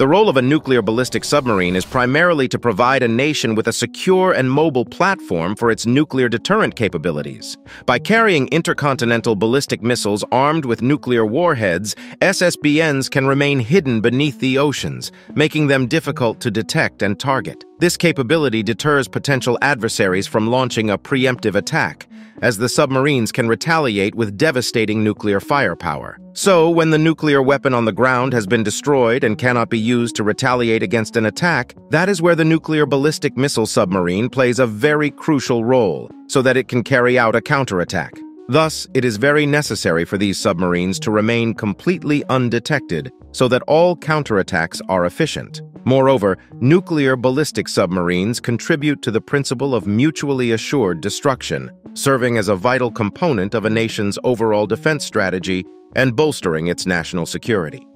The role of a nuclear ballistic submarine is primarily to provide a nation with a secure and mobile platform for its nuclear deterrent capabilities. By carrying intercontinental ballistic missiles armed with nuclear warheads, SSBNs can remain hidden beneath the oceans, making them difficult to detect and target. This capability deters potential adversaries from launching a preemptive attack, as the submarines can retaliate with devastating nuclear firepower. So, when the nuclear weapon on the ground has been destroyed and cannot be used to retaliate against an attack, that is where the nuclear ballistic missile submarine plays a very crucial role, so that it can carry out a counterattack. Thus, it is very necessary for these submarines to remain completely undetected so that all counterattacks are efficient. Moreover, nuclear ballistic submarines contribute to the principle of mutually assured destruction, serving as a vital component of a nation's overall defense strategy and bolstering its national security.